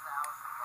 thousand